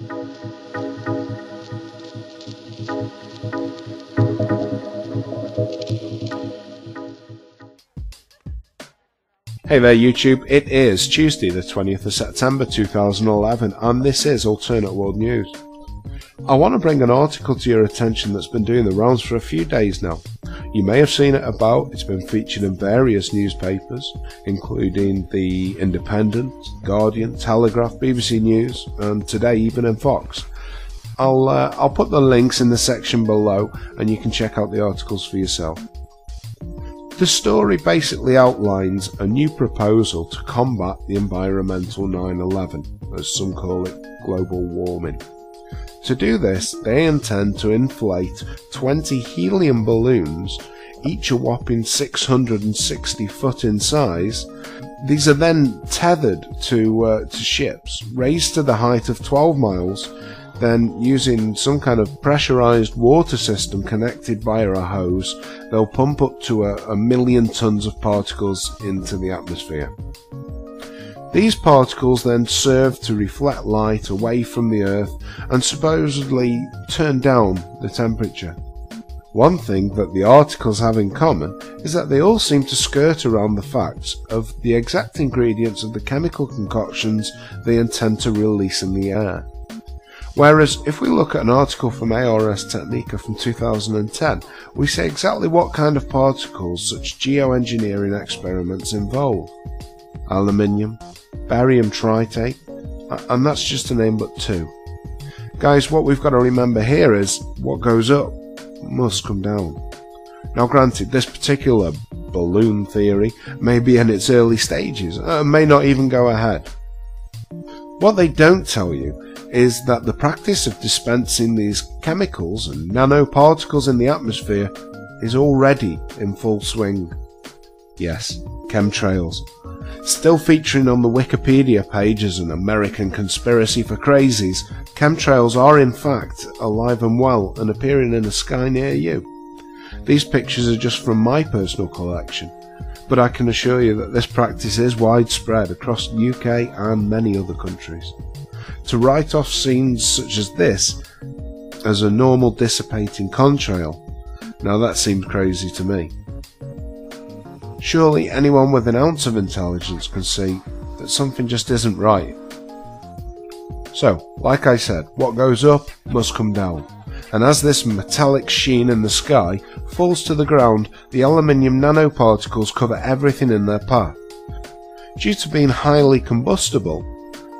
Hey there YouTube, it is Tuesday the 20th of September 2011 and this is Alternate World News. I want to bring an article to your attention that's been doing the rounds for a few days now. You may have seen it about, it's been featured in various newspapers, including The Independent, Guardian, Telegraph, BBC News, and today even in Fox. I'll, uh, I'll put the links in the section below and you can check out the articles for yourself. The story basically outlines a new proposal to combat the environmental 9-11, as some call it global warming. To do this, they intend to inflate 20 helium balloons, each a whopping 660 foot in size. These are then tethered to, uh, to ships, raised to the height of 12 miles, then using some kind of pressurized water system connected via a hose, they'll pump up to a, a million tons of particles into the atmosphere. These particles then serve to reflect light away from the Earth and supposedly turn down the temperature. One thing that the articles have in common is that they all seem to skirt around the facts of the exact ingredients of the chemical concoctions they intend to release in the air. Whereas if we look at an article from ARS Technica from 2010, we see exactly what kind of particles such geoengineering experiments involve. Aluminium, barium titanate, and that's just to name but two. Guys, what we've got to remember here is what goes up must come down. Now granted, this particular balloon theory may be in its early stages, and uh, may not even go ahead. What they don't tell you is that the practice of dispensing these chemicals and nanoparticles in the atmosphere is already in full swing. Yes, chemtrails. Still featuring on the Wikipedia page as an American conspiracy for crazies, chemtrails are in fact alive and well and appearing in the sky near you. These pictures are just from my personal collection, but I can assure you that this practice is widespread across the UK and many other countries to write off scenes such as this as a normal dissipating contrail. Now that seems crazy to me. Surely anyone with an ounce of intelligence can see that something just isn't right. So, like I said, what goes up must come down. And as this metallic sheen in the sky falls to the ground, the aluminium nanoparticles cover everything in their path. Due to being highly combustible,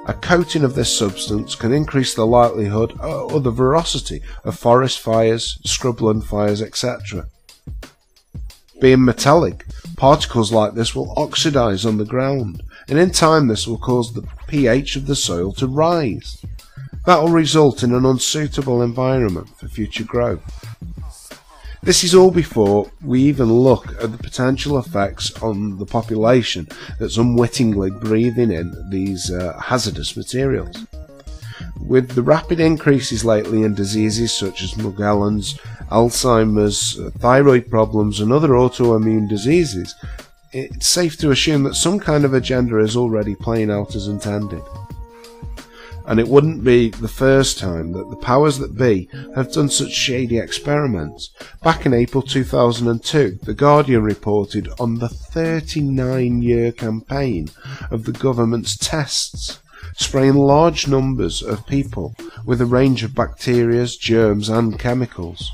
a coating of this substance can increase the likelihood or the veracity of forest fires, scrubland fires, etc. Being metallic, particles like this will oxidize on the ground, and in time this will cause the pH of the soil to rise. That will result in an unsuitable environment for future growth. This is all before we even look at the potential effects on the population that's unwittingly breathing in these uh, hazardous materials. With the rapid increases lately in diseases such as Morgellons, Alzheimer's, uh, thyroid problems, and other autoimmune diseases, it's safe to assume that some kind of agenda is already playing out as intended and it wouldn't be the first time that the powers that be have done such shady experiments. Back in April 2002, The Guardian reported on the 39 year campaign of the government's tests, spraying large numbers of people with a range of bacteria, germs, and chemicals.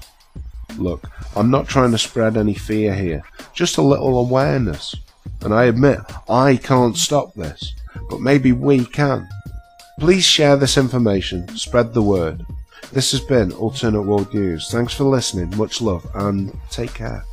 Look, I'm not trying to spread any fear here, just a little awareness. And I admit, I can't stop this, but maybe we can. Please share this information, spread the word. This has been Alternate World News. Thanks for listening, much love, and take care.